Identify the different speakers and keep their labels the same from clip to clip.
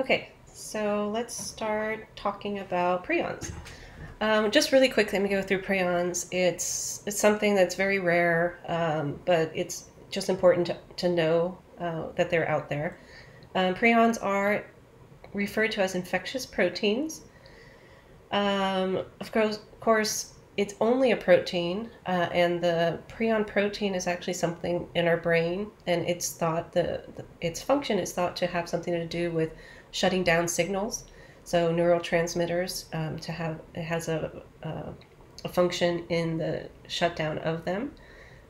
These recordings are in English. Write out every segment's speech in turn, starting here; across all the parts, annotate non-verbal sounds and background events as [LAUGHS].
Speaker 1: Okay, so let's start talking about prions. Um, just really quickly, let me go through prions. It's it's something that's very rare, um, but it's just important to, to know uh, that they're out there. Um, prions are referred to as infectious proteins. Um, of course, of course, it's only a protein, uh, and the prion protein is actually something in our brain, and it's thought the, the its function is thought to have something to do with shutting down signals. So neurotransmitters um, to have it has a, a, a function in the shutdown of them.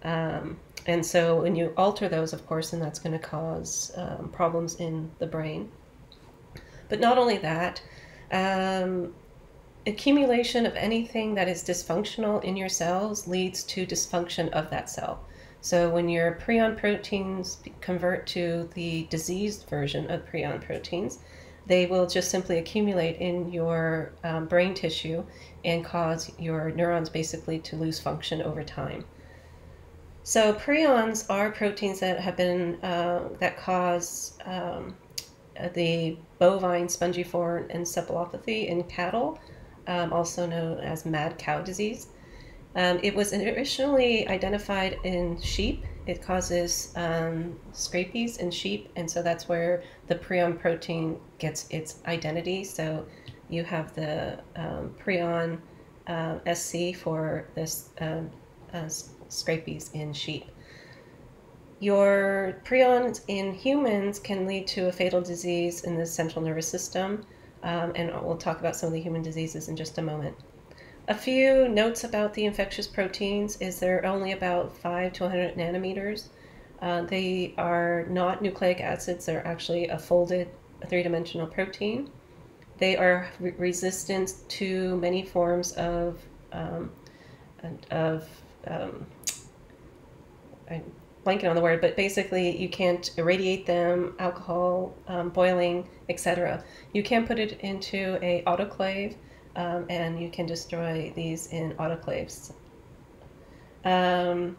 Speaker 1: Um, and so when you alter those, of course, then that's going to cause um, problems in the brain. But not only that, um, accumulation of anything that is dysfunctional in your cells leads to dysfunction of that cell. So when your prion proteins convert to the diseased version of prion proteins, they will just simply accumulate in your um, brain tissue and cause your neurons basically to lose function over time. So prions are proteins that have been uh, that cause um, the bovine spongiform encephalopathy in cattle, um, also known as mad cow disease. Um, it was originally identified in sheep. It causes um, scrapies in sheep, and so that's where the prion protein gets its identity. So you have the um, prion uh, SC for this um, uh, scrapies in sheep. Your prions in humans can lead to a fatal disease in the central nervous system, um, and we'll talk about some of the human diseases in just a moment. A few notes about the infectious proteins is they're only about 5 to 100 nanometers. Uh, they are not nucleic acids, they're actually a folded three-dimensional protein. They are re resistant to many forms of, um, of um, I'm blanking on the word, but basically you can't irradiate them, alcohol, um, boiling, etc. You can put it into a autoclave um, and you can destroy these in autoclaves. Um,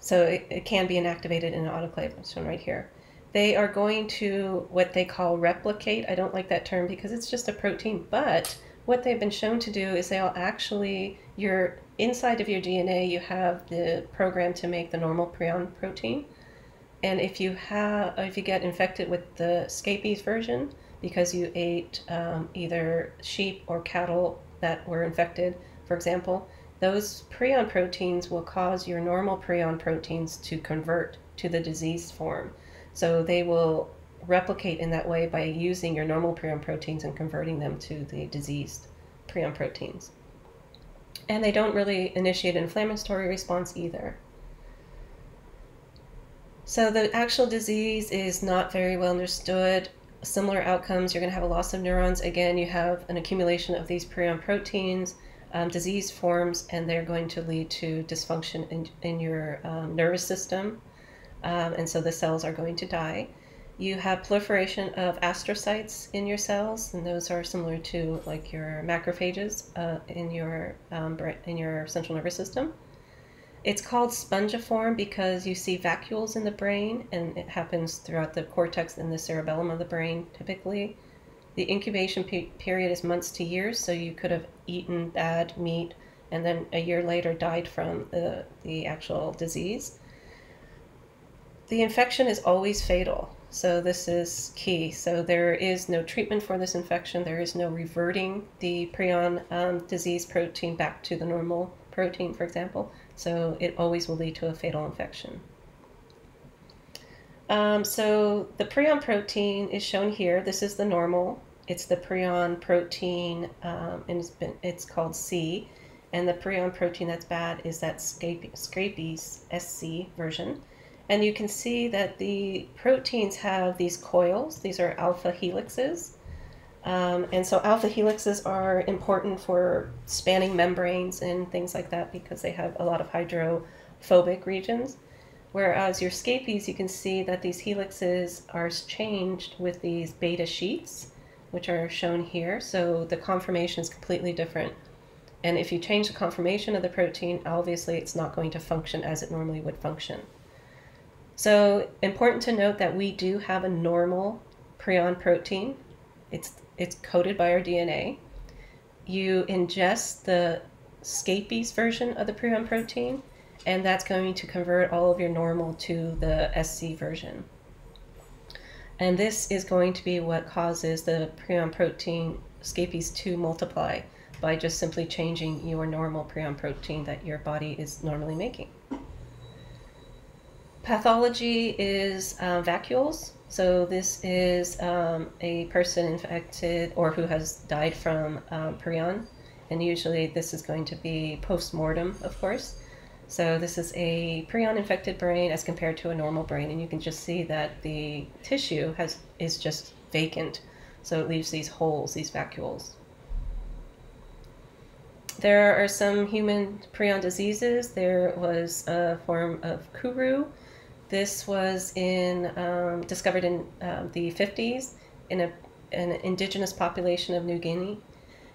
Speaker 1: so it, it, can be inactivated in an autoclave, shown right here. They are going to what they call replicate. I don't like that term because it's just a protein, but what they've been shown to do is they'll actually, your inside of your DNA, you have the program to make the normal prion protein. And if you have, if you get infected with the scabies version, because you ate um, either sheep or cattle that were infected, for example, those prion proteins will cause your normal prion proteins to convert to the diseased form. So they will replicate in that way by using your normal prion proteins and converting them to the diseased prion proteins. And they don't really initiate inflammatory response either. So the actual disease is not very well understood. Similar outcomes, you're going to have a loss of neurons. Again, you have an accumulation of these prion proteins, um, disease forms, and they're going to lead to dysfunction in, in your um, nervous system. Um, and so the cells are going to die. You have proliferation of astrocytes in your cells, and those are similar to like your macrophages uh, in your um, in your central nervous system. It's called spongiform because you see vacuoles in the brain, and it happens throughout the cortex and the cerebellum of the brain typically. The incubation pe period is months to years, so you could have eaten bad meat and then a year later died from the, the actual disease. The infection is always fatal. So this is key. So there is no treatment for this infection. There is no reverting the prion um, disease protein back to the normal protein, for example. So it always will lead to a fatal infection. Um, so the prion protein is shown here. This is the normal. It's the prion protein, um, and it's, been, it's called C. And the prion protein that's bad is that scabies SC version. And you can see that the proteins have these coils. These are alpha helixes. Um, and so alpha helixes are important for spanning membranes and things like that because they have a lot of hydrophobic regions. Whereas your scabies, you can see that these helixes are changed with these beta sheets, which are shown here. So the conformation is completely different. And if you change the conformation of the protein, obviously it's not going to function as it normally would function. So important to note that we do have a normal prion protein. It's it's coded by our DNA. You ingest the scabies version of the prion protein, and that's going to convert all of your normal to the SC version. And this is going to be what causes the prion protein scabies to multiply by just simply changing your normal prion protein that your body is normally making. Pathology is uh, vacuoles. So this is um, a person infected or who has died from um, prion, and usually this is going to be post-mortem, of course. So this is a prion-infected brain as compared to a normal brain, and you can just see that the tissue has is just vacant, so it leaves these holes, these vacuoles. There are some human prion diseases. There was a form of Kuru. This was in um, discovered in um, the 50s in a, an indigenous population of New Guinea.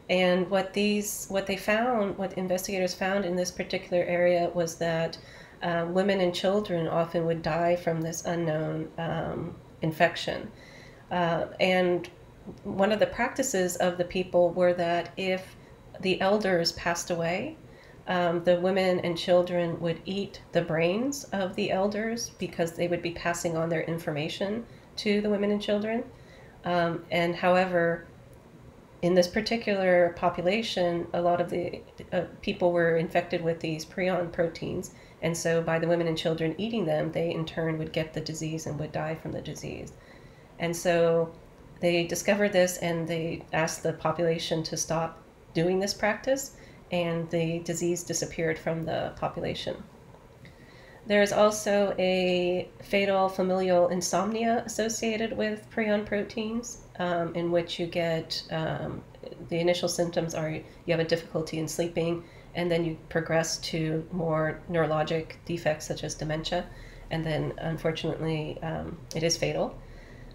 Speaker 1: And what these, what they found, what investigators found in this particular area was that uh, women and children often would die from this unknown um, infection. Uh, and one of the practices of the people were that if the elders passed away, um, the women and children would eat the brains of the elders because they would be passing on their information to the women and children. Um, and however, in this particular population, a lot of the uh, people were infected with these prion proteins. And so, by the women and children eating them, they in turn would get the disease and would die from the disease. And so, they discovered this and they asked the population to stop doing this practice, and the disease disappeared from the population. There is also a fatal familial insomnia associated with prion proteins, um, in which you get um, the initial symptoms are you have a difficulty in sleeping, and then you progress to more neurologic defects such as dementia, and then unfortunately um, it is fatal.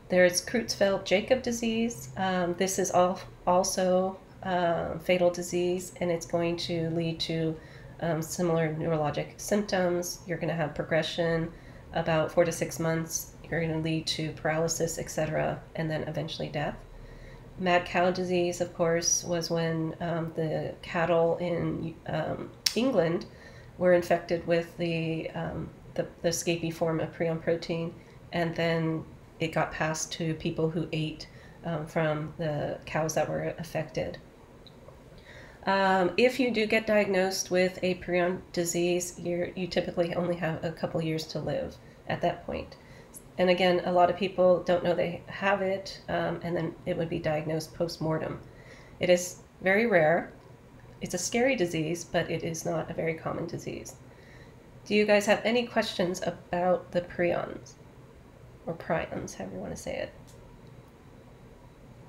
Speaker 1: There's Creutzfeldt Jakob disease. Um, this is all, also uh, fatal disease, and it's going to lead to um, similar neurologic symptoms. You're going to have progression about four to six months. You're going to lead to paralysis, etc., and then eventually death. Mad cow disease, of course, was when um, the cattle in um, England were infected with the, um, the, the form of prion protein, and then it got passed to people who ate um, from the cows that were affected. Um, if you do get diagnosed with a prion disease, you you typically only have a couple years to live at that point. And again, a lot of people don't know they have it, um, and then it would be diagnosed post mortem. It is very rare. It's a scary disease, but it is not a very common disease. Do you guys have any questions about the prions? Or prions, however you want to say it?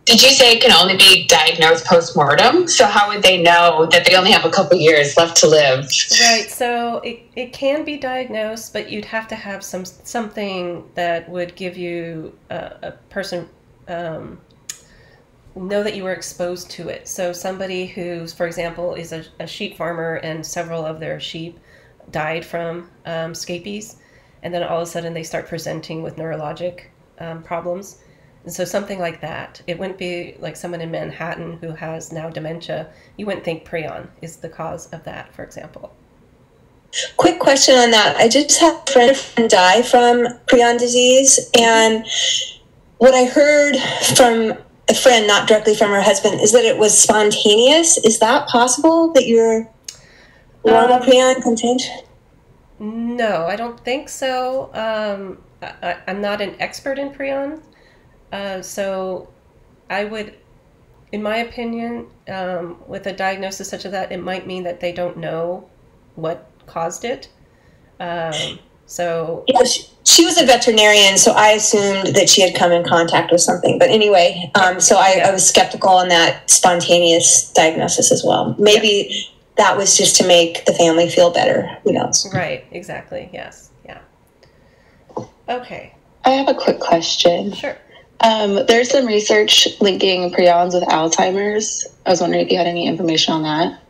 Speaker 2: Did you say it can only be diagnosed post mortem? So how would they know that they only have a couple years left to live?
Speaker 1: Right. So it, it can be diagnosed, but you'd have to have some something that would give you a, a person um, know that you were exposed to it. So somebody who's, for example, is a, a sheep farmer and several of their sheep died from um, scabies, and then all of a sudden they start presenting with neurologic um, problems and so something like that. It wouldn't be like someone in Manhattan who has now dementia. You wouldn't think prion is the cause of that, for example.
Speaker 3: Quick question on that. I just had a friend die from prion disease, and what I heard from a friend, not directly from her husband, is that it was spontaneous. Is that possible that your normal um, prion can change?
Speaker 1: No, I don't think so. Um, I, am not an expert in prion, uh, so I would, in my opinion, um, with a diagnosis such as that, it might mean that they don't know what caused it. Um, so
Speaker 3: yeah, she, she, was a veterinarian, so I assumed that she had come in contact with something. But anyway, um, so I. I, was skeptical on that spontaneous diagnosis as well. Maybe yeah. that was just to make the family feel better. Who knows?
Speaker 1: Right. Exactly. Yes. Yeah. Okay.
Speaker 4: I have a quick question.
Speaker 1: Sure.
Speaker 4: Um, there's some research linking prions with Alzheimer's. I was wondering if you had any information on that.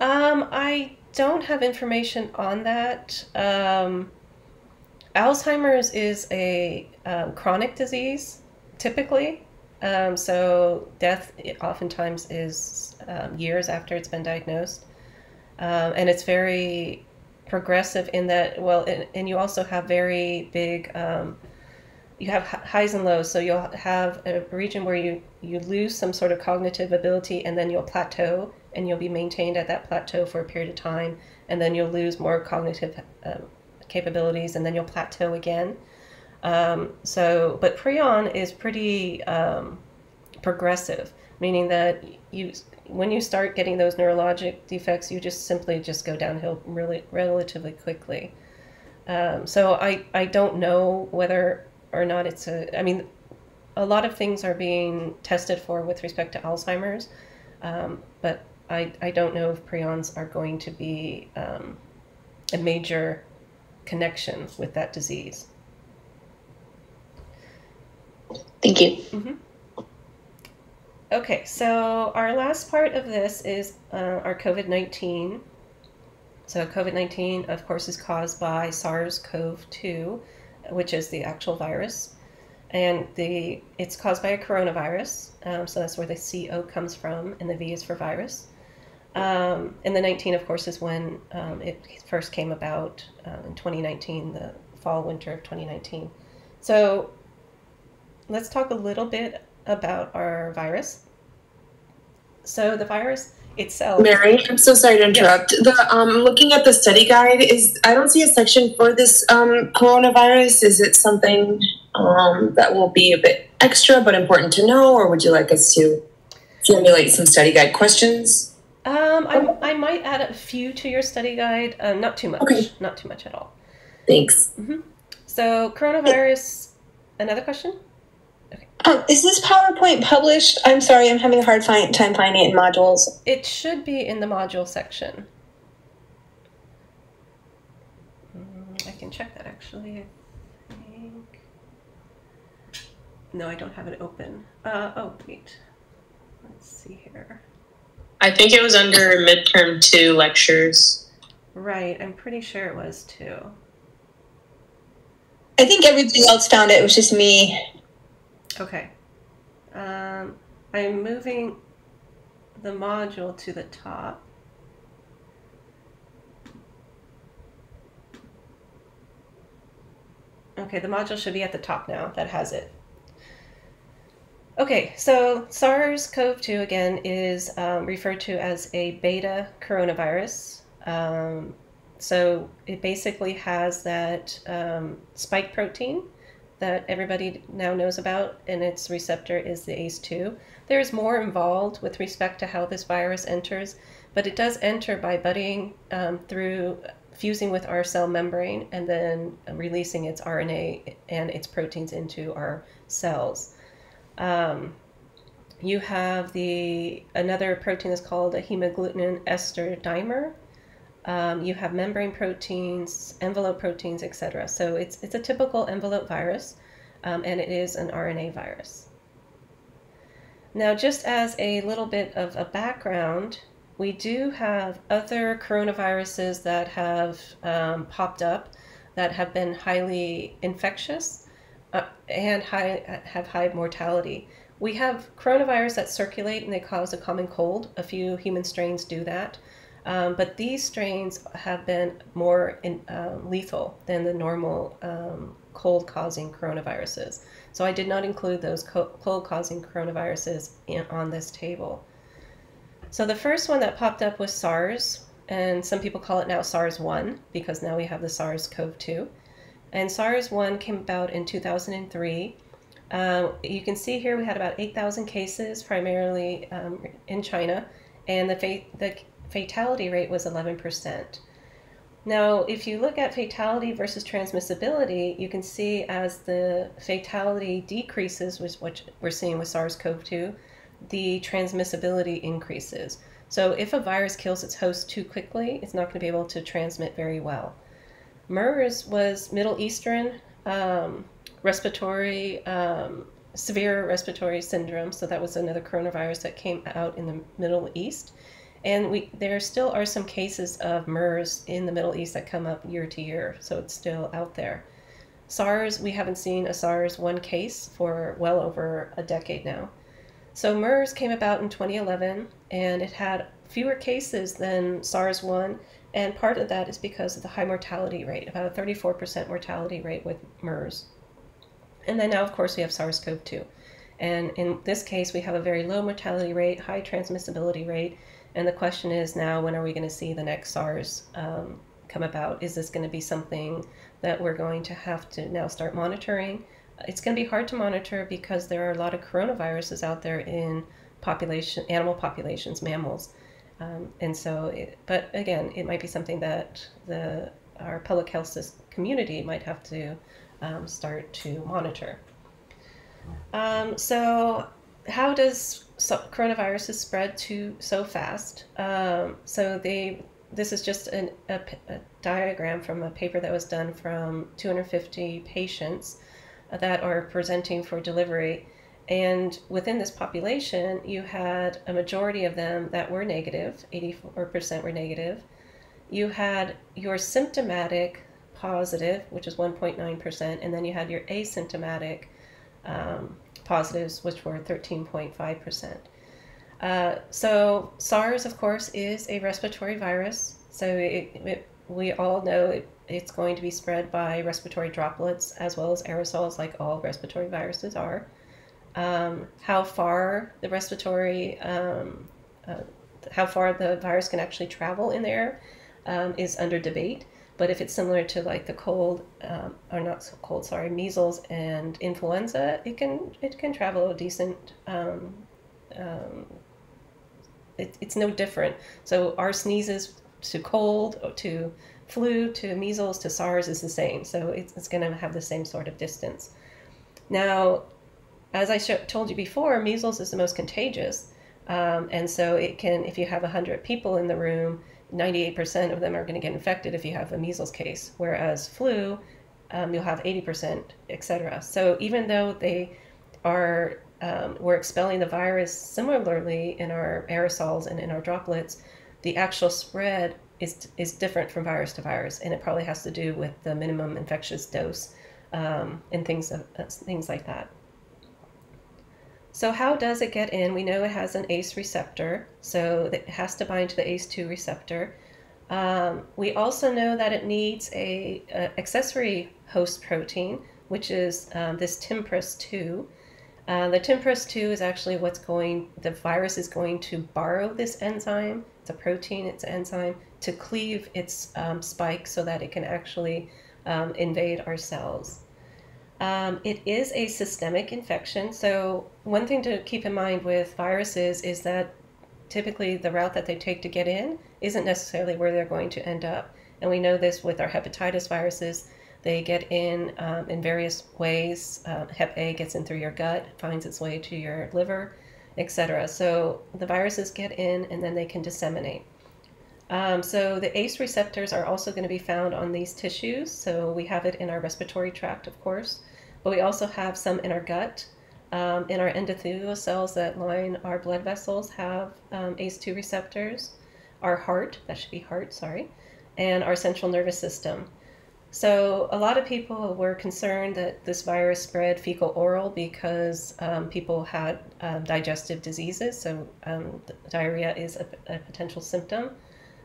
Speaker 1: Um, I don't have information on that. Um, Alzheimer's is a um, chronic disease, typically. Um, so death oftentimes is um, years after it's been diagnosed, and it's very progressive in that. Well, and, and you also have very big. You have highs and lows, so you'll have a region where you you lose some sort of cognitive ability, and then you'll plateau, and you'll be maintained at that plateau for a period of time, and then you'll lose more cognitive um, capabilities, and then you'll plateau again. Um, so, but prion is pretty um, progressive, meaning that you, when you start getting those neurologic defects, you just simply just go downhill really relatively quickly. Um, so I, I don't know whether or not it's a, I mean, a lot of things are being tested for with respect to Alzheimer's, um, but I, I don't know if prions are going to be um, a major connection with that disease.
Speaker 4: Thank you.
Speaker 1: Okay, so our last part of this is uh, our COVID 19. So, COVID 19, of course, is caused by SARS CoV 2, which is the actual virus. And the it's caused by a coronavirus. Um, so, that's where the CO comes from, and the V is for virus. Um, and the 19, of course, is when um, it first came about uh, in 2019, the fall, winter of 2019. So, let's talk a little bit about our virus. So the virus itself.
Speaker 5: Mary, I'm so sorry to interrupt. The um, looking at the study guide is I don't see a section for this um, coronavirus. Is it something um, that will be a bit extra but important to know, or would you like us to formulate some study guide questions?
Speaker 1: Um, I, I might add a few to your study guide. Um, not too much.
Speaker 5: Okay.
Speaker 1: Not too much at all.
Speaker 5: Thanks.
Speaker 1: So coronavirus. Another question?
Speaker 3: Um, is this PowerPoint published? I'm sorry, I'm having a hard find, time finding it in modules.
Speaker 1: It should be in the module section. Mm, I can check that actually. I think. No, I don't have it open. Uh, oh, wait. Let's see here.
Speaker 6: I think it was under midterm two lectures.
Speaker 1: Right, I'm pretty sure it was too.
Speaker 3: I think everybody else found it. It was just me.
Speaker 1: Okay. Um, I'm moving the module to the top. Okay, the module should be at the top now. That has it. Okay, so SARS-CoV-2 again is um, referred to as a beta coronavirus. Um, so it basically has that um, spike protein that everybody now knows about, and its receptor is the ACE2. There is more involved with respect to how this virus enters, but it does enter by budding um, through fusing with our cell membrane and then releasing its RNA and its proteins into our cells. Um, you have the another protein is called a hemagglutinin esterase dimer. Um, you have membrane proteins, envelope proteins, etc. So it's it's a typical envelope virus, um, and it is an RNA virus. Now, just as a little bit of a background, we do have other coronaviruses that have um, popped up that have been highly infectious uh, and high, have high mortality. We have coronavirus that circulate and they cause a common cold. A few human strains do that. Um, but these strains have been more in, uh, lethal than the normal um, cold causing coronaviruses. So I did not include those co- cold causing coronaviruses in, on this table. So the first one that popped up was SARS, and some people call it now SARS 1 because now we have the SARS CoV 2. And SARS 1 came about in 2003. Um, you can see here we had about 8,000 cases, primarily um, in China, and the, the fatality rate was 11%. Now, if you look at fatality versus transmissibility, you can see as the fatality decreases, which what we're seeing with SARS CoV 2, the transmissibility increases. So, if a virus kills its host too quickly, it's not going to be able to transmit very well. MERS was Middle Eastern um, respiratory, um, severe respiratory syndrome. So, that was another coronavirus that came out in the Middle East. And we there still are some cases of MERS in the Middle East that come up year to year, so it's still out there. SARS, we haven't seen a SARS 1 case for well over a decade now. So MERS came about in 2011 and it had fewer cases than SARS 1, and part of that is because of the high mortality rate, about a 34% mortality rate with MERS. And then now, of course, we have SARS CoV 2. And in this case, we have a very low mortality rate, high transmissibility rate. And the question is now, when are we going to see the next SARS um, come about? Is this going to be something that we're going to have to now start monitoring? It's going to be hard to monitor because there are a lot of coronaviruses out there in population, animal populations, mammals. Um, and so, it, but again, it might be something that the our public health community might have to um, start to monitor. Um, so, how does so coronaviruses spread to so fast? Um, so they this is just an, a, a, diagram from a paper that was done from 250 patients that are presenting for delivery. And within this population, you had a majority of them that were negative, 84% were negative. You had your symptomatic positive, which is 1.9%, and then you had your asymptomatic um, positives, which were 13.5%. Uh, so SARS, of course, is a respiratory virus. So it, it, we all know it, it's going to be spread by respiratory droplets as well as aerosols, like all respiratory viruses are. Um, how far the respiratory, um, uh, how far the virus can actually travel in the air um, is under debate. But if it's similar to like the cold, um, or not so cold, sorry, measles and influenza, it can it can travel a decent. Um, um, it, it's no different. So our sneezes to cold, to flu, to measles, to SARS is the same. So it's, it's going to have the same sort of distance. Now, as I told you before, measles is the most contagious. Um, and so it can, if you have 100 people in the room, 98% of them are going to get infected if you have a measles case, whereas flu, um, you'll have 80%, etc. So even though they are, um, we're expelling the virus similarly in our aerosols and in our droplets, the actual spread is, is different from virus to virus, and it probably has to do with the minimum infectious dose um, and things, uh, things like that. So how does it get in? We know it has an ACE receptor, so it has to bind to the ACE2 receptor. Um, we also know that it needs a, a accessory host protein, which is um, this TMPRSS2. Uh, the TMPRSS2 is actually what's going, the virus is going to borrow this enzyme. It's a protein, it's an enzyme, to cleave its um, spike so that it can actually um, invade our cells. Um, it is a systemic infection. So, one thing to keep in mind with viruses is that typically the route that they take to get in isn't necessarily where they're going to end up. And we know this with our hepatitis viruses. They get in um, in various ways. Uh, Hep A gets in through your gut, finds its way to your liver, etc. So the viruses get in and then they can disseminate. Um, so the ACE receptors are also going to be found on these tissues. So we have it in our respiratory tract, of course, but we also have some in our gut. Um, in our endothelial cells that line our blood vessels have um, ACE2 receptors. Our heart, that should be heart, sorry, and our central nervous system. So a lot of people were concerned that this virus spread fecal oral because um, people had um, digestive diseases. So um, diarrhea is a, a potential symptom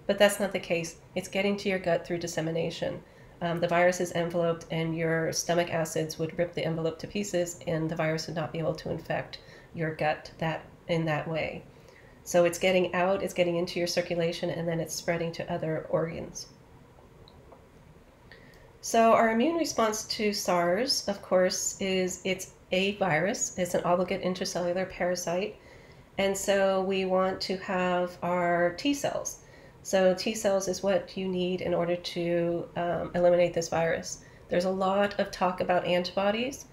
Speaker 1: but that's not the case. It's getting to your gut through dissemination. Um, the virus is enveloped, and your stomach acids would rip the envelope to pieces, and the virus would not be able to infect your gut that in that way. So it's getting out, it's getting into your circulation, and then it's spreading to other organs. So our immune response to SARS, of course, is it's a virus. It's an obligate intracellular parasite. And so we want to have our T cells. So T cells is what you need in order to um, eliminate this virus. There's a lot of talk about antibodies.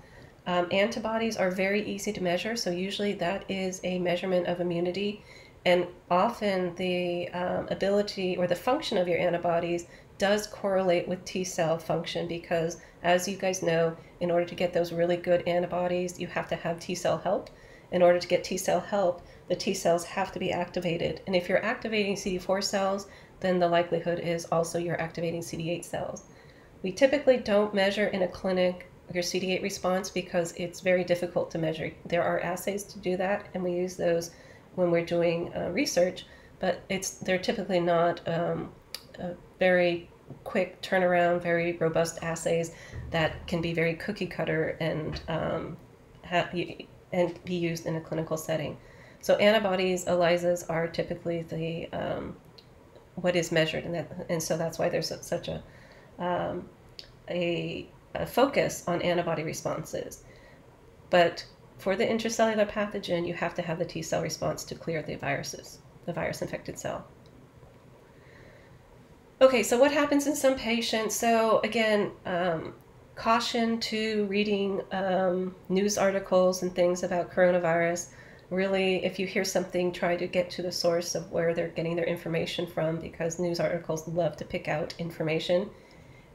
Speaker 1: Um, antibodies are very easy to measure, so usually that is a measurement of immunity. And often the um, ability or the function of your antibodies does correlate with T cell function because, as you guys know, in order to get those really good antibodies, you have to have T cell help. In order to get T cell help, the T cells have to be activated. And if you're activating CD4 cells, then the likelihood is also you're activating CD8 cells. We typically don't measure in a clinic your CD8 response because it's very difficult to measure. There are assays to do that, and we use those when we're doing uh, research, but it's they're typically not um, very quick turnaround, very robust assays that can be very cookie cutter and um, and be used in a clinical setting. So antibodies, ELISAs are typically the um, what is measured, and that, and so that's why there's such a um, a a focus on antibody responses. But for the intracellular pathogen, you have to have the T cell response to clear the viruses, the virus infected cell. Okay, so what happens in some patients? So, again, um, caution to reading um, news articles and things about coronavirus. Really, if you hear something, try to get to the source of where they're getting their information from because news articles love to pick out information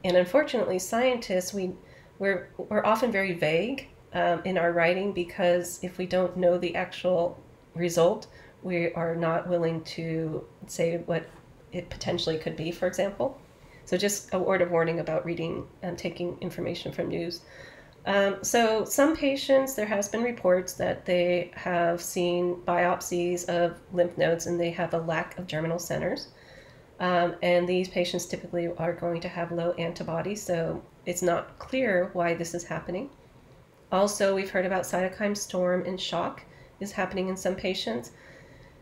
Speaker 1: and unfortunately, scientists, we, we're, we're often very vague um, in our writing because if we don't know the actual result, we are not willing to say what it potentially could be, for example. So, just a word of warning about reading and taking information from news. Um, so, some patients, there has been reports that they have seen biopsies of lymph nodes and they have a lack of germinal centers. Um, and these patients typically are going to have low antibodies, so it's not clear why this is happening. Also, we've heard about cytokine storm and shock is happening in some patients.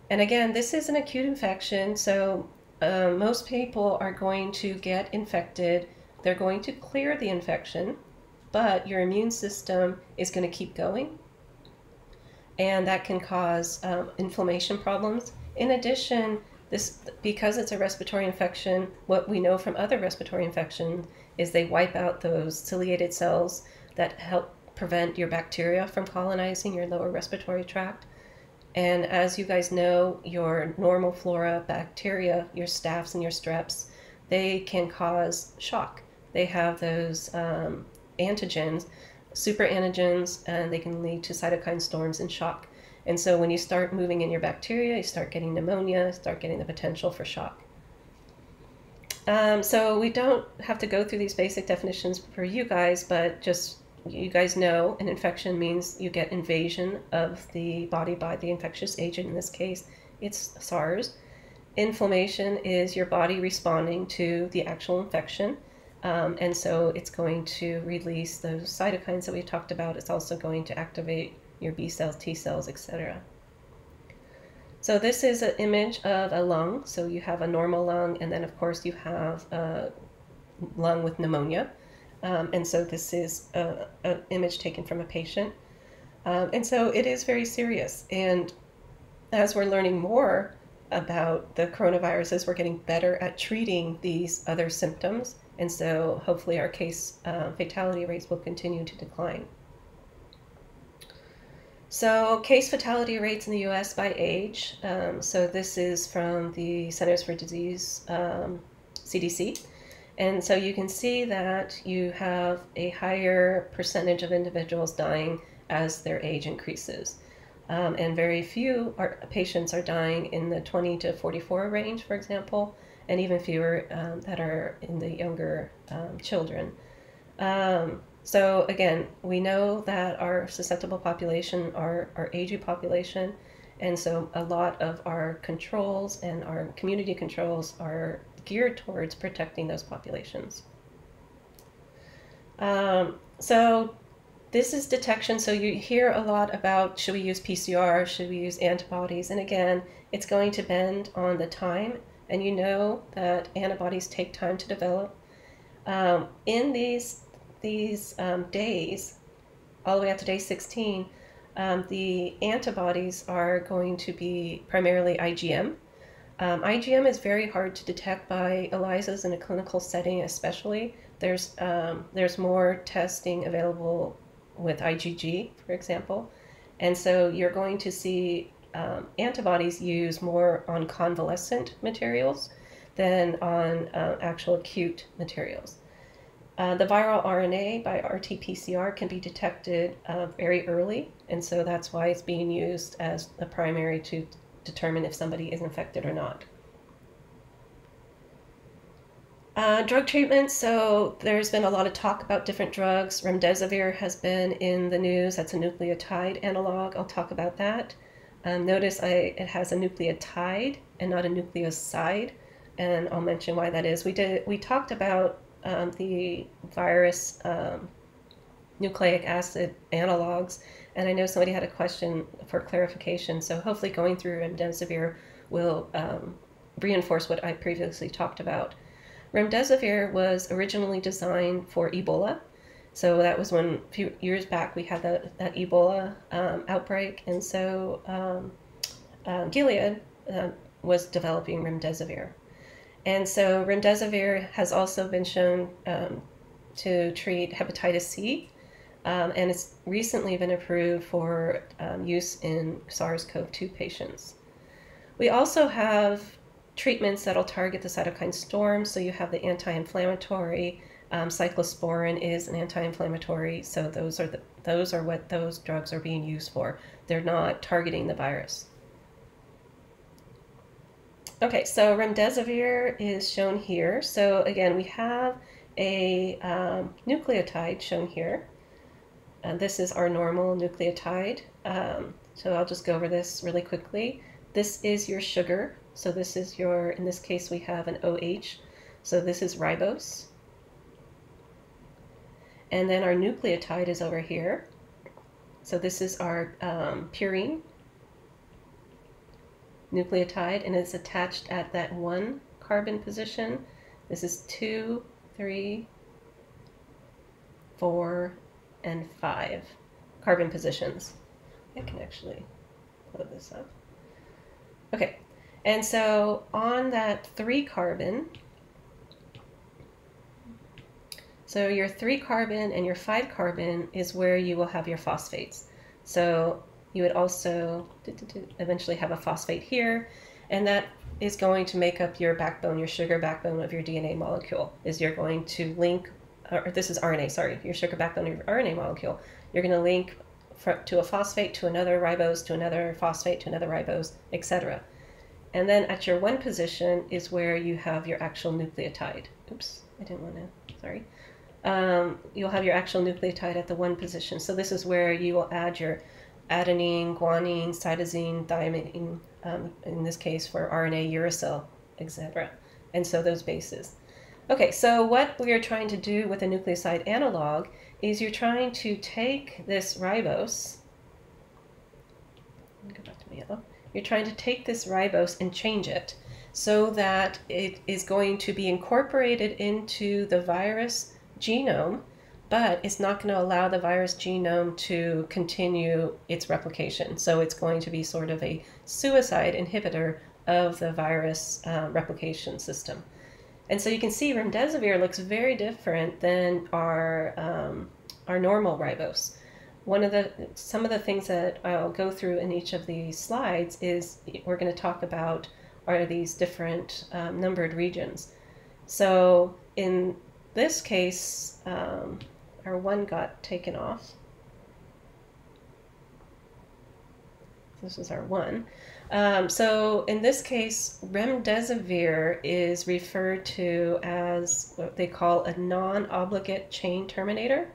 Speaker 1: And again, this is an acute infection, so uh, most people are going to get infected. They're going to clear the infection, but your immune system is going to keep going. And that can cause um, inflammation problems. In addition, this, because it's a respiratory infection, what we know from other respiratory infections is they wipe out those ciliated cells that help prevent your bacteria from colonizing your lower respiratory tract. And as you guys know, your normal flora bacteria, your staph and your streps, they can cause shock. They have those um, antigens, super antigens, and they can lead to cytokine storms and shock. And so when you start moving in your bacteria, you start getting pneumonia, start getting the potential for shock. Um, so we don't have to go through these basic definitions for you guys, but just you guys know an infection means you get invasion of the body by the infectious agent. In this case, it's SARS. Inflammation is your body responding to the actual infection. Um, and so it's going to release those cytokines that we talked about. It's also going to activate your B cells, T cells, etc. So this is an image of a lung. So you have a normal lung, and then of course you have a lung with pneumonia. Um, and so this is an image taken from a patient. Um, and so it is very serious. And as we're learning more about the coronaviruses, we're getting better at treating these other symptoms. And so hopefully our case uh, fatality rates will continue to decline. So, case fatality rates in the US by age. Um, so, this is from the Centers for Disease um, CDC. And so you can see that you have a higher percentage of individuals dying as their age increases. Um, and very few are, patients are dying in the 20 to 44 range, for example, and even fewer um, that are in the younger um, children. Um, so again, we know that our susceptible population are our aging population, and so a lot of our controls and our community controls are geared towards protecting those populations. Um, so this is detection. So you hear a lot about should we use PCR, should we use antibodies, and again, it's going to bend on the time, and you know that antibodies take time to develop. Um, in these these um, days, all the way up to day 16, um, the antibodies are going to be primarily IgM. Um, IgM is very hard to detect by ELISAs in a clinical setting, especially. There's um, there's more testing available with IgG, for example, and so you're going to see um, antibodies use more on convalescent materials than on uh, actual acute materials. Uh, the viral RNA by RT-PCR can be detected uh, very early, and so that's why it's being used as the primary to determine if somebody is infected or not. Uh, drug treatment. So there's been a lot of talk about different drugs. Remdesivir has been in the news. That's a nucleotide analog. I'll talk about that. Um, notice I, it has a nucleotide and not a nucleoside, and I'll mention why that is. We did we talked about um, the virus um, nucleic acid analogs, and I know somebody had a question for clarification. So hopefully, going through remdesivir will um, reinforce what I previously talked about. Remdesivir was originally designed for Ebola. So that was when a few years back we had that, that Ebola um, outbreak, and so um, uh, Gilead uh, was developing remdesivir. And so remdesivir has also been shown um, to treat hepatitis C, um, and it's recently been approved for um, use in SARS CoV 2 patients. We also have treatments that'll target the cytokine storm. So you have the anti-inflammatory. Um, cyclosporin is an anti-inflammatory. So those are the those are what those drugs are being used for. They're not targeting the virus. Okay, so remdesivir is shown here. So again, we have a um, nucleotide shown here. Uh, this is our normal nucleotide. Um, so I'll just go over this really quickly. This is your sugar. So this is your, in this case, we have an OH. So this is ribose. And then our nucleotide is over here. So this is our um, purine nucleotide, and it's attached at that one carbon position. This is two, three, four, and five carbon positions. I can actually load this up. Okay, and so on that three carbon, so your three carbon and your five carbon is where you will have your phosphates. So you would also eventually have a phosphate here, and that is going to make up your backbone, your sugar backbone of your DNA molecule, is you're going to link, or this is RNA, sorry, your sugar backbone of your RNA molecule. You're going to link to a phosphate to another ribose to another phosphate to another ribose, etc. And then at your one position is where you have your actual nucleotide. Oops, I didn't want to, sorry. Um, you'll have your actual nucleotide at the one position. So this is where you will add your adenine, guanine, cytosine, thymine, um, in this case for RNA, uracil, etc. And so those bases. Okay, so what we are trying to do with a nucleoside analog is you're trying to take this ribose, go back to my yellow, you're trying to take this ribose and change it so that it is going to be incorporated into the virus genome, but it's not going to allow the virus genome to continue its replication. So it's going to be sort of a suicide inhibitor of the virus uh, replication system. And so you can see remdesivir looks very different than our, um, our normal ribose one of the some of the things that I'll go through in each of these slides is we're going to talk about are these different um, numbered regions. So in this case, um, our one got taken off. This is our one. Um, so in this case, remdesivir is referred to as what they call a non-obligate chain terminator.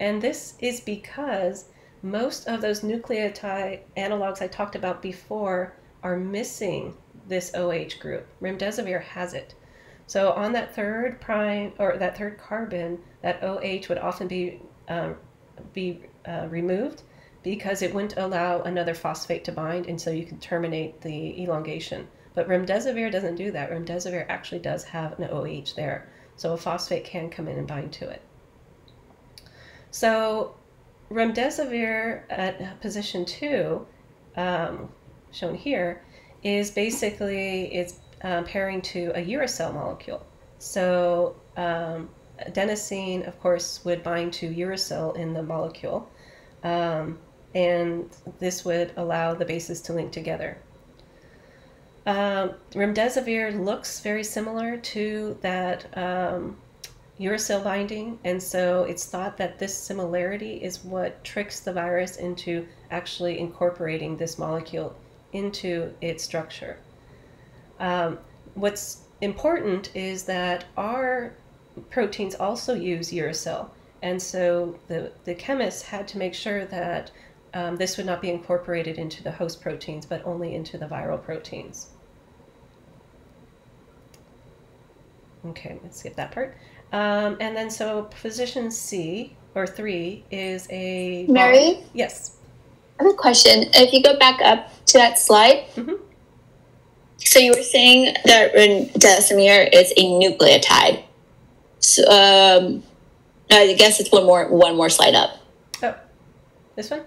Speaker 1: And this is because most of those nucleotide analogs I talked about before are missing this OH group. Remdesivir has it. So on that third prime or that third carbon, that OH would often be um, be uh, removed because it wouldn't allow another phosphate to bind, and so you can terminate the elongation. But remdesivir doesn't do that. Remdesivir actually does have an OH there, so a phosphate can come in and bind to it. So remdesivir at position two, um, shown here, is basically it's uh, pairing to a uracil molecule. So um, adenosine, of course, would bind to uracil in the molecule, um, and this would allow the bases to link together. Um, remdesivir looks very similar to that um, uracil binding, and so it's thought that this similarity is what tricks the virus into actually incorporating this molecule into its structure. Um, what's important is that our proteins also use uracil. And so the, the chemists had to make sure that um, this would not be incorporated into the host proteins, but only into the viral proteins. Okay, let's skip that part. Um, and then so position C or three is a
Speaker 7: Mary.
Speaker 1: Yes.
Speaker 7: I have a question. If you go back up to that slide,
Speaker 1: Mhm.
Speaker 7: So you were saying that remdesivir is a nucleotide. So, um, I guess it's one more one more slide up.
Speaker 1: Oh, this one.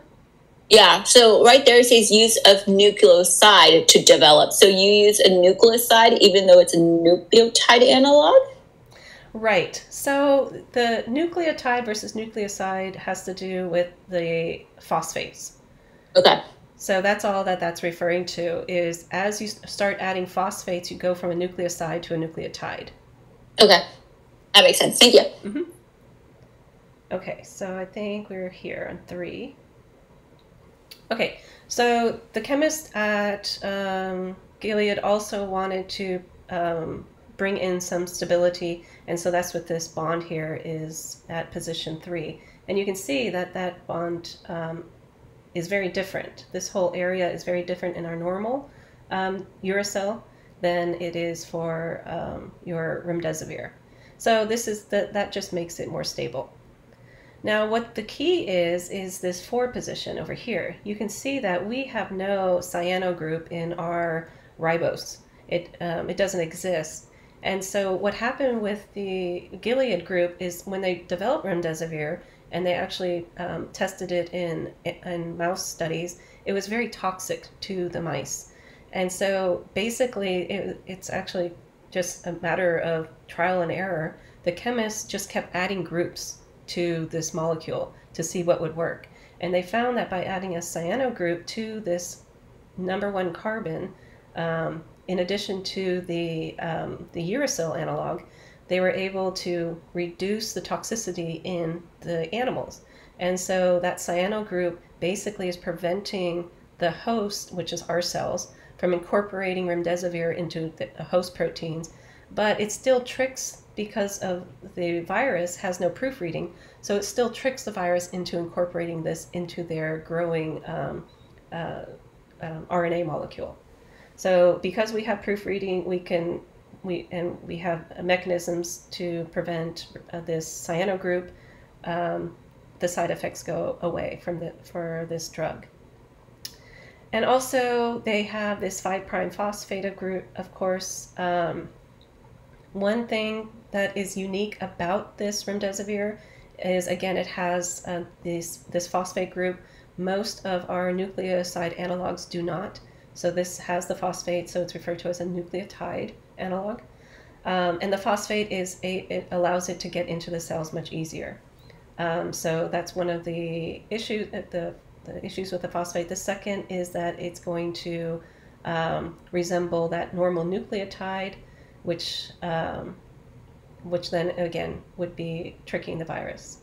Speaker 7: Yeah. So right there it says use of nucleoside to develop. So you use a nucleoside even though it's a nucleotide analog.
Speaker 1: Right. So the nucleotide versus nucleoside has to do with the phosphates.
Speaker 7: Okay.
Speaker 1: So that's all that that's referring to is as you start adding phosphates, you go from a nucleoside to a nucleotide.
Speaker 7: Okay. That makes sense. Thank you.
Speaker 1: Okay, so I think we're here on three. Okay, so the chemist at um, Gilead also wanted to um, bring in some stability, and so that's what this bond here is at position three. And you can see that that bond um, is very different. This whole area is very different in our normal um, uracil than it is for um, your remdesivir. So this is that that just makes it more stable. Now, what the key is, is this four position over here. You can see that we have no cyano group in our ribose. It, um, it doesn't exist. And so what happened with the Gilead group is when they developed remdesivir and they actually um, tested it in, in mouse studies, it was very toxic to the mice. And so basically, it, it's actually just a matter of trial and error. The chemists just kept adding groups to this molecule to see what would work. And they found that by adding a cyano group to this number one carbon, um, in addition to the, um, the uracil analog, they were able to reduce the toxicity in the animals. And so that cyano group basically is preventing the host, which is our cells, from incorporating remdesivir into the host proteins, but it still tricks because of the virus has no proofreading, so it still tricks the virus into incorporating this into their growing um, uh, um, RNA molecule. So because we have proofreading, we can we and we have mechanisms to prevent uh, this cyano group. Um, the side effects go away from the for this drug. And also, they have this 5' phosphate group, of course. Um, one thing that is unique about this remdesivir is, again, it has uh, this, this phosphate group. Most of our nucleoside analogs do not. So this has the phosphate, so it's referred to as a nucleotide analog. Um, and the phosphate is a, it allows it to get into the cells much easier. Um, so that's one of the issues. The the issues with the phosphate. The second is that it's going to um, resemble that normal nucleotide, which um, which then again would be tricking the virus.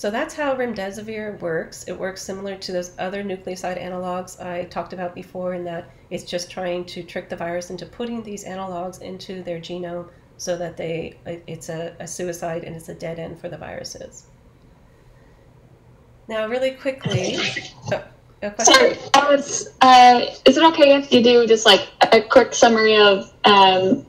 Speaker 1: So that's how remdesivir works. It works similar to those other nucleoside analogs I talked about before, in that it's just trying to trick the virus into putting these analogs into their genome so that they it's a, a suicide and it's a dead end for the viruses. Now, really quickly, oh, a question?
Speaker 8: Sorry, I was. Uh, is it okay if you do just like a quick summary of? Um,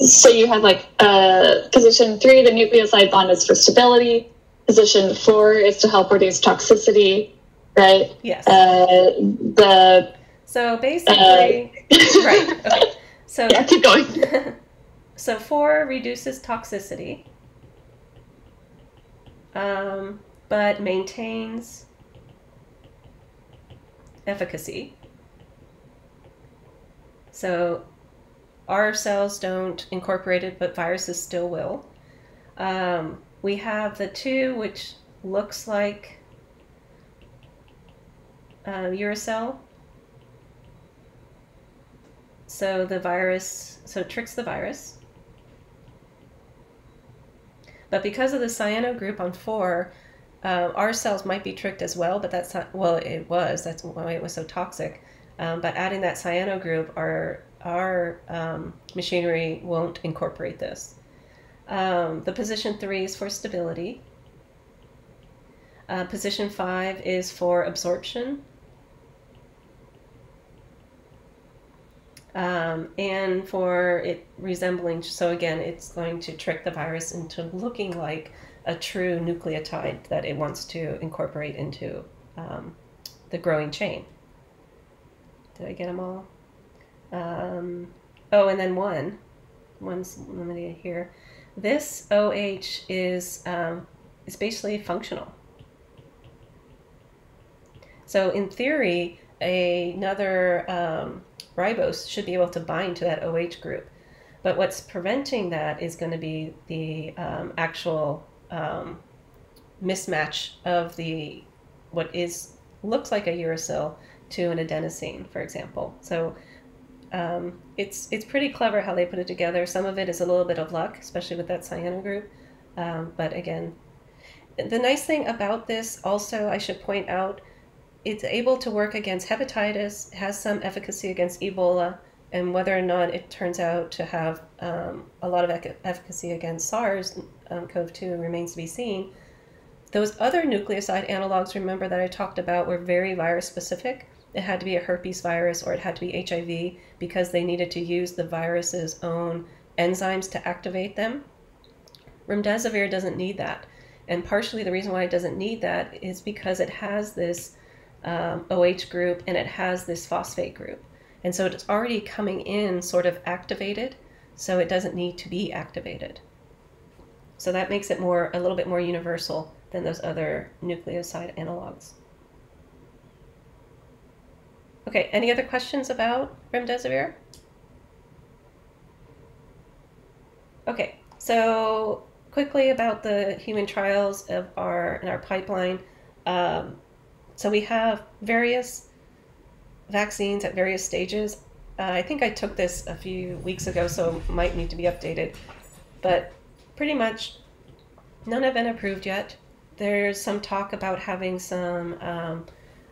Speaker 8: so you have like uh, position three, the nucleoside bond is for stability. Position four is to help reduce toxicity, right?
Speaker 1: Yes.
Speaker 8: Uh, the
Speaker 1: so basically, [LAUGHS] right. Okay. So
Speaker 8: yeah, keep going. [LAUGHS]
Speaker 1: so four reduces toxicity, um, but maintains efficacy. So our cells don't incorporate it, but viruses still will. Um, we have the two, which looks like uh, uracil. So the virus, so it tricks the virus. But because of the cyano group on four, uh, our cells might be tricked as well, but that's not, well, it was, that's why it was so toxic. Um, but adding that cyano group, our our um, machinery won't incorporate this. Um, the position three is for stability. Uh, position five is for absorption. Um, and for it resembling, so again, it's going to trick the virus into looking like a true nucleotide that it wants to incorporate into um, the growing chain. Did I get them all? Um, oh, and then one. One's limited here. This OH is, um, is basically functional. So in theory, another um, ribose should be able to bind to that OH group. But what's preventing that is going to be the um, actual um, mismatch of the what is looks like a uracil to an adenosine, for example. So um, it's it's pretty clever how they put it together. Some of it is a little bit of luck, especially with that cyano group. Um, but again, the nice thing about this also, I should point out, it's able to work against hepatitis, has some efficacy against Ebola, and whether or not it turns out to have um, a lot of efficacy against SARS um, CoV-2 remains to be seen. Those other nucleoside analogs, remember that I talked about, were very virus specific. It had to be a herpes virus or it had to be HIV because they needed to use the virus's own enzymes to activate them. Remdesivir doesn't need that. And partially the reason why it doesn't need that is because it has this um, OH group and it has this phosphate group. And so it's already coming in sort of activated, so it doesn't need to be activated. So that makes it more a little bit more universal than those other nucleoside analogs. Okay, any other questions about remdesivir? Okay, so quickly about the human trials of our in our pipeline. Um, so we have various vaccines at various stages. Uh, I think I took this a few weeks ago, so might need to be updated. But pretty much none have been approved yet. There's some talk about having some um,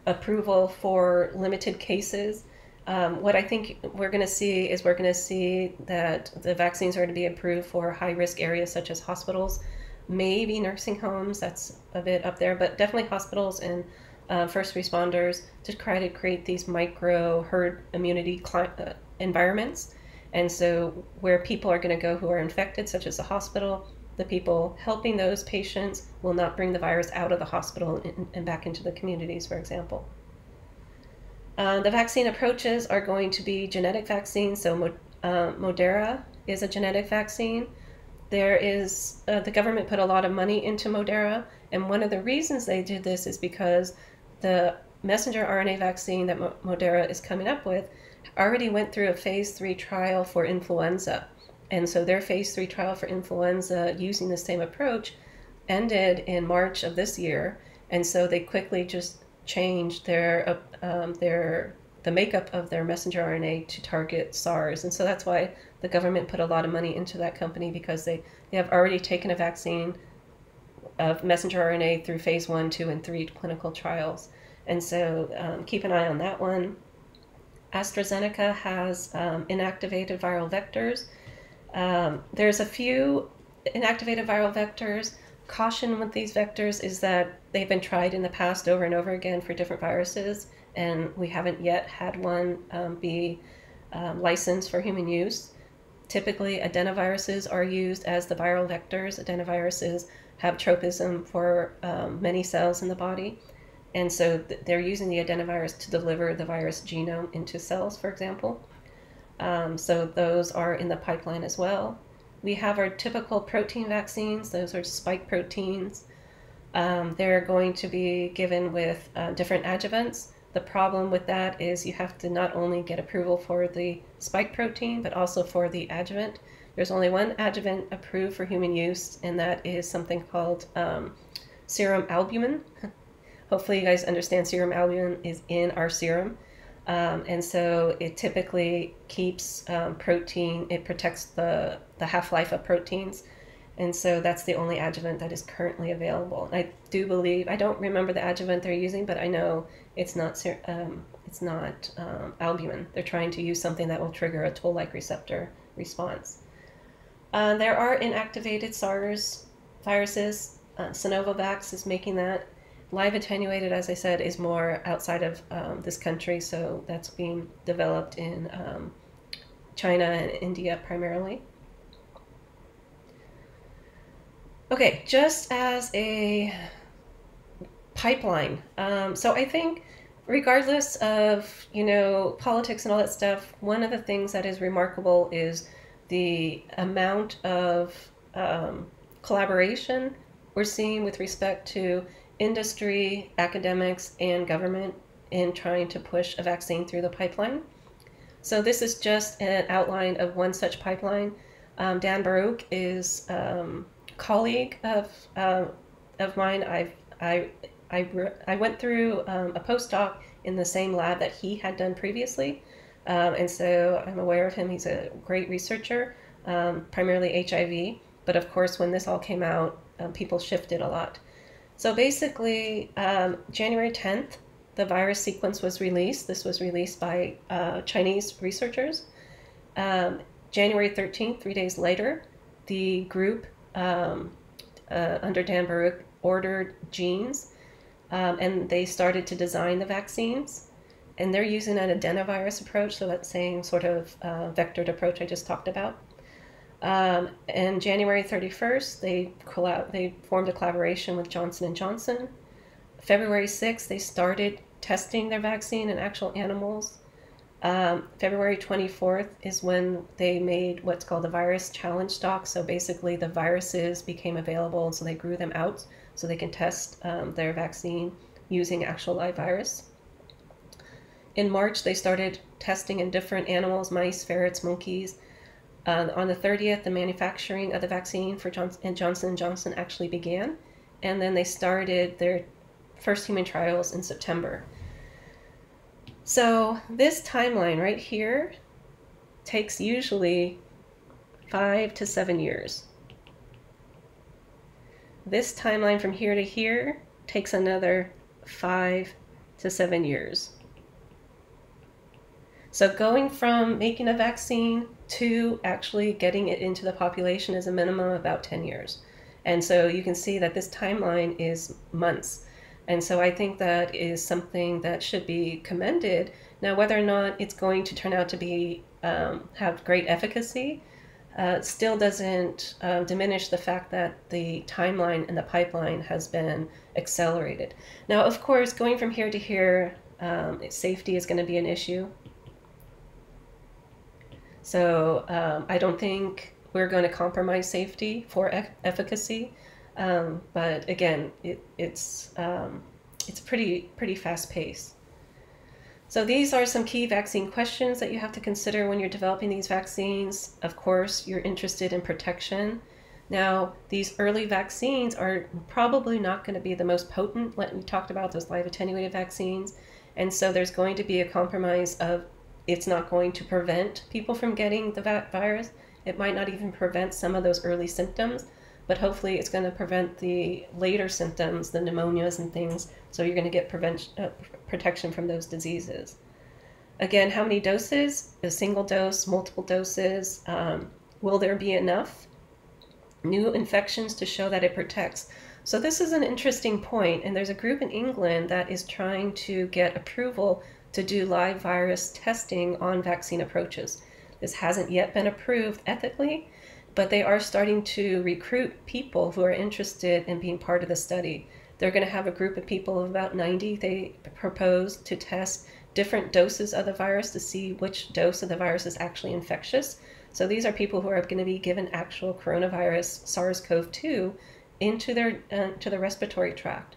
Speaker 1: approval for limited cases. Um, what I think we're going to see is we're going to see that the vaccines are going to be approved for high risk areas such as hospitals, maybe nursing homes, that's a bit up there, but definitely hospitals and uh, first responders to try to create these micro herd immunity uh, environments. And so, where people are going to go who are infected, such as the hospital, the people helping those patients will not bring the virus out of the hospital and, and back into the communities, for example. Uh, the vaccine approaches are going to be genetic vaccines. So, uh, Moderna is a genetic vaccine. There is, uh, the government put a lot of money into Moderna, and one of the reasons they did this is because the messenger RNA vaccine that Moderna is coming up with already went through a phase three trial for influenza. And so their phase three trial for influenza using the same approach ended in March of this year. And so they quickly just changed their, um, their, the makeup of their messenger RNA to target SARS. And so that's why the government put a lot of money into that company because they, they have already taken a vaccine of messenger RNA through phase one, two, and three clinical trials. And so um, keep an eye on that one. AstraZeneca has um, inactivated viral vectors. Um, there's a few inactivated viral vectors. Caution with these vectors is that they've been tried in the past over and over again for different viruses, and we haven't yet had one um, be um, licensed for human use. Typically, adenoviruses are used as the viral vectors. Adenoviruses have tropism for um, many cells in the body. And so th- they're using the adenovirus to deliver the virus genome into cells, for example. Um, so those are in the pipeline as well. We have our typical protein vaccines, those are spike proteins. Um, they're going to be given with uh, different adjuvants. The problem with that is you have to not only get approval for the spike protein, but also for the adjuvant. There's only one adjuvant approved for human use, and that is something called um, serum albumin. [LAUGHS] Hopefully, you guys understand serum albumin is in our serum. Um, and so it typically keeps um, protein, it protects the, the half life of proteins. And so that's the only adjuvant that is currently available. I do believe, I don't remember the adjuvant they're using, but I know It's not um, it's not um, albumin. They're trying to use something that will trigger a toll-like receptor response. Uh, there are inactivated SARS viruses. Uh, is making that. Live attenuated, as I said, is more outside of um, this country, so that's being developed in um, China and India primarily. Okay, just as a pipeline. Um, so I think regardless of, you know, politics and all that stuff, one of the things that is remarkable is the amount of um, collaboration we're seeing with respect to industry, academics, and government in trying to push a vaccine through the pipeline. So this is just an outline of one such pipeline. Um, Dan Barouch is um, colleague of uh, of mine. I've I I, I went through um, a postdoc in the same lab that he had done previously, um, and so I'm aware of him. He's a great researcher, um, primarily HIV. But of course, when this all came out, um, people shifted a lot. So basically, um, January 10th, the virus sequence was released. This was released by uh, Chinese researchers. Um, January 13th, three days later, the group um, uh, under Dan Barouch ordered genes um, and they started to design the vaccines. And they're using an adenovirus approach, so that same sort of uh, vectored approach I just talked about. Um, and January 31st, they they formed a collaboration with Johnson and Johnson. February 6th, they started testing their vaccine in actual animals. Um, February 24th is when they made what's called the virus challenge stock. So basically, the viruses became available, and so they grew them out so they can test um, their vaccine using actual live virus. In March, they started testing in different animals mice, ferrets, monkeys uh, on the 30th, the manufacturing of the vaccine for Johnson, Johnson & Johnson actually began, and then they started their first human trials in September. So this timeline right here takes usually five to seven years. This timeline from here to here takes another five to seven years. So going from making a vaccine to actually getting it into the population is a minimum of about 10 years. And so you can see that this timeline is months. And so I think that is something that should be commended. Now, whether or not it's going to turn out to be um, have great efficacy, uh, still doesn't uh, diminish the fact that the timeline and the pipeline has been accelerated. Now, of course, going from here to here, um, safety is going to be an issue. So um, I don't think we're going to compromise safety for e- efficacy. Um, but again, it, it's um, it's pretty pretty fast paced. So these are some key vaccine questions that you have to consider when you're developing these vaccines. Of course, you're interested in protection. Now, these early vaccines are probably not going to be the most potent. We talked about those live attenuated vaccines. And so there's going to be a compromise of it's not going to prevent people from getting the virus. It might not even prevent some of those early symptoms, but hopefully it's going to prevent the later symptoms, the pneumonias and things. So you're going to get prevention, uh, protection from those diseases. Again, how many doses? A single dose, multiple doses? Um, will there be enough new infections to show that it protects? So this is an interesting point, and there's a group in England that is trying to get approval to do live virus testing on vaccine approaches. This hasn't yet been approved ethically, but they are starting to recruit people who are interested in being part of the study. They're going to have a group of people of about 90 they propose to test different doses of the virus to see which dose of the virus is actually infectious. So these are people who are going to be given actual coronavirus SARS-CoV-2 into their uh, to the respiratory tract.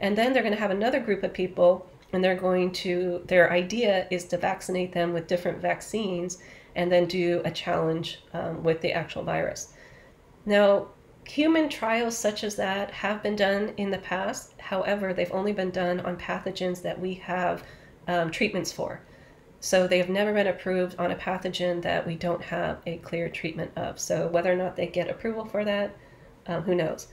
Speaker 1: And then they're going to have another group of people and they're going to their idea is to vaccinate them with different vaccines and then do a challenge um, with the actual virus. Now human trials such as that have been done in the past. However they've only been done on pathogens that we have um, treatments for. So they have never been approved on a pathogen that we don't have a clear treatment of. So whether or not they get approval for that um, who knows?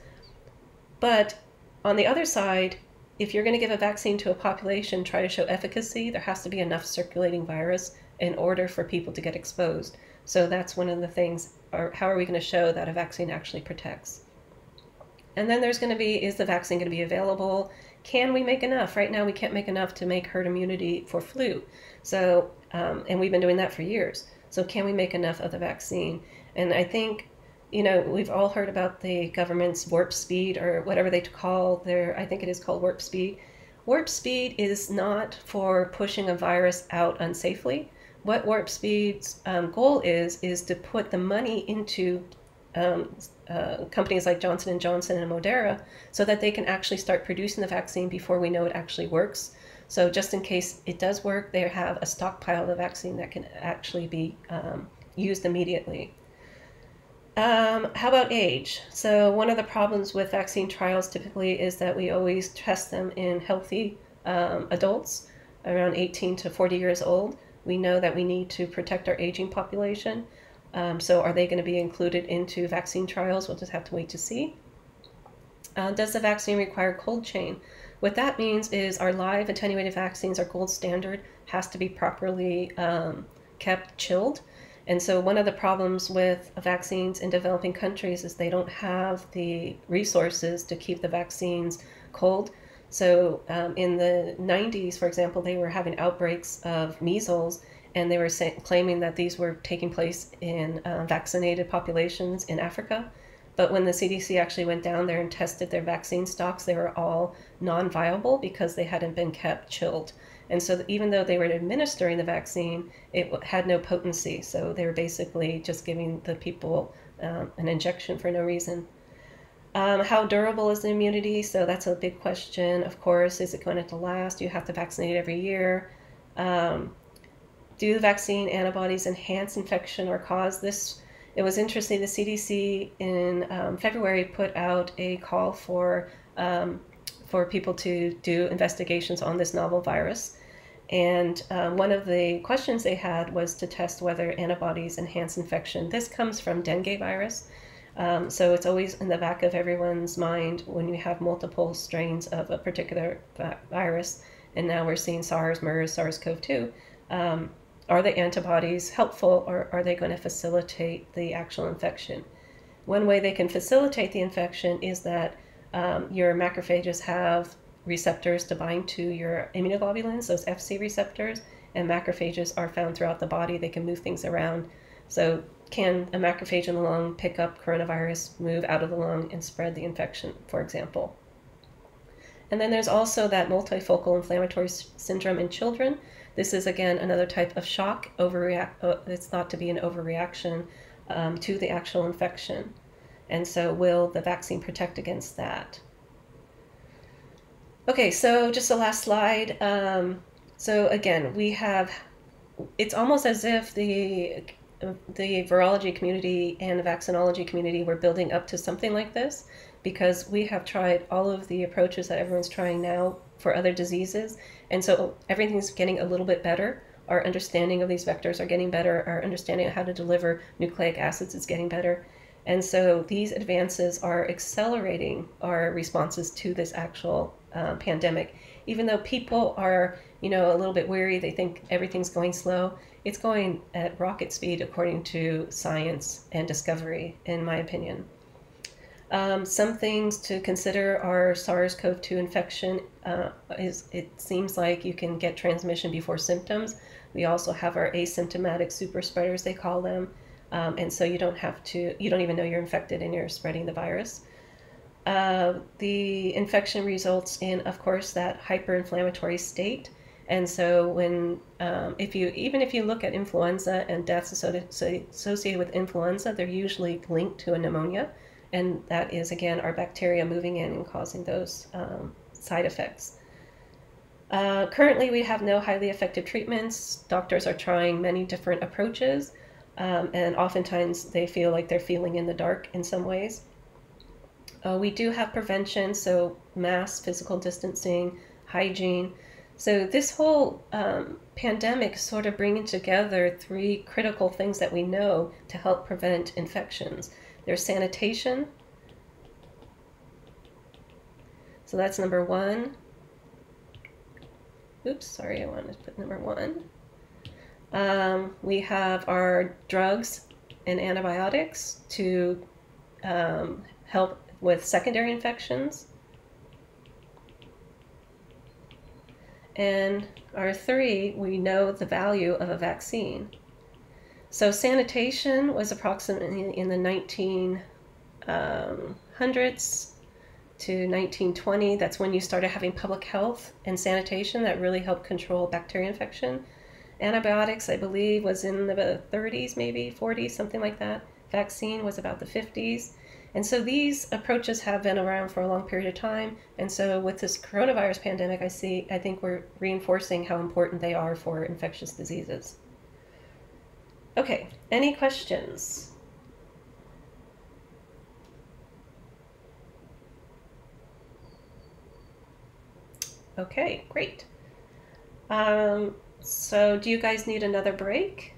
Speaker 1: But on the other side if you're going to give a vaccine to a population, try to show efficacy, there has to be enough circulating virus in order for people to get exposed. So that's one of the things, or how are we going to show that a vaccine actually protects? And then there's going to be, is the vaccine going to be available? Can we make enough? Right now, we can't make enough to make herd immunity for flu. So, um, and we've been doing that for years. So, can we make enough of the vaccine? And I think you know, we've all heard about the government's warp speed or whatever they call their, I think it is called warp speed. Warp speed is not for pushing a virus out unsafely. What warp speed's um, goal is is to put the money into um, uh, companies like Johnson Johnson and Moderna, so that they can actually start producing the vaccine before we know it actually works. So just in case it does work, they have a stockpile of the vaccine that can actually be um, used immediately. Um, how about age? So, one of the problems with vaccine trials typically is that we always test them in healthy um, adults around 18 to 40 years old. We know that we need to protect our aging population. Um, so, are they going to be included into vaccine trials? We'll just have to wait to see. Uh, does the vaccine require cold chain? What that means is our live attenuated vaccines, our gold standard, has to be properly um, kept chilled. And so, one of the problems with vaccines in developing countries is they don't have the resources to keep the vaccines cold. So, um, in the 90s, for example, they were having outbreaks of measles, and they were claiming that these were taking place in uh, vaccinated populations in Africa. But when the CDC actually went down there and tested their vaccine stocks, they were all non viable because they hadn't been kept chilled. And so, even though they were administering the vaccine, it had no potency. So, they were basically just giving the people um, an injection for no reason. Um, how durable is the immunity? So, that's a big question. Of course, is it going to last? Do you have to vaccinate every year. Um, do the vaccine antibodies enhance infection or cause this? It was interesting. The CDC in um, February put out a call for um, for people to do investigations on this novel virus. And um, one of the questions they had was to test whether antibodies enhance infection. This comes from dengue virus. Um, so it's always in the back of everyone's mind when you have multiple strains of a particular virus. And now we're seeing SARS, MERS, SARS CoV 2. Um, are the antibodies helpful or are they going to facilitate the actual infection? One way they can facilitate the infection is that um, your macrophages have receptors to bind to your immunoglobulins, those FC receptors, and macrophages are found throughout the body. They can move things around. So, can a macrophage in the lung pick up coronavirus, move out of the lung, and spread the infection, for example? And then there's also that multifocal inflammatory syndrome in children. This is again another type of shock. Overreact. Uh, it's thought to be an overreaction um, to the actual infection. And so, will the vaccine protect against that? Okay, so just the last slide. Um, so again, we have, it's almost as if the the virology community and the vaccinology community were building up to something like this because we have tried all of the approaches that everyone's trying now for other diseases. And so everything's getting a little bit better. Our understanding of these vectors are getting better. Our understanding of how to deliver nucleic acids is getting better. And so these advances are accelerating our responses to this actual uh, pandemic. Even though people are, you know, a little bit weary, they think everything's going slow. It's going at rocket speed according to science and discovery, in my opinion. Um, some things to consider are SARS-CoV-2 infection. Uh, is it seems like you can get transmission before symptoms. We also have our asymptomatic super spreaders, they call them. Um, and so you don't have to, you don't even know you're infected and you're spreading the virus. Uh, the infection results in, of course, that hyperinflammatory state. And so, when um, if you even if you look at influenza and deaths associated with influenza, they're usually linked to a pneumonia, and that is again our bacteria moving in and causing those um, side effects. Uh, currently, we have no highly effective treatments. Doctors are trying many different approaches. Um, and oftentimes they feel like they're feeling in the dark in some ways. Uh, we do have prevention, so mass physical distancing, hygiene. So this whole um, pandemic sort of bringing together three critical things that we know to help prevent infections. There's sanitation. So that's number one. oops, sorry, I wanted to put number one. Um, we have our drugs and antibiotics to um, help with secondary infections. And our three, we know the value of a vaccine. So sanitation was approximately in the 1900s um, to 1920. That's when you started having public health and sanitation that really helped control bacteria infection. Antibiotics, I believe, was in the 30s, maybe 40s, something like that. Vaccine was about the 50s. And so these approaches have been around for a long period of time. And so with this coronavirus pandemic, I see, I think we're reinforcing how important they are for infectious diseases. Okay, any questions? Okay, great. Um, so do you guys need another break?